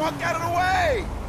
Walk out of the way!